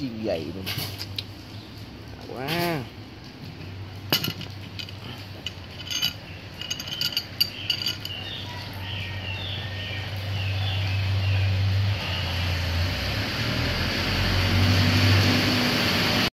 xiên gầy luôn quá.